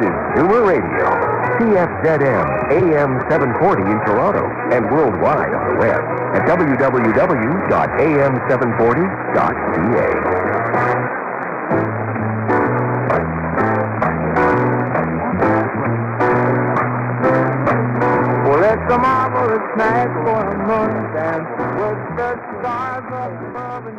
is Zoomer Radio, CFZM, AM 740 in Toronto, and worldwide on the web at www.am740.ca. Well, it's a marvelous night for a moon dance with the stars above and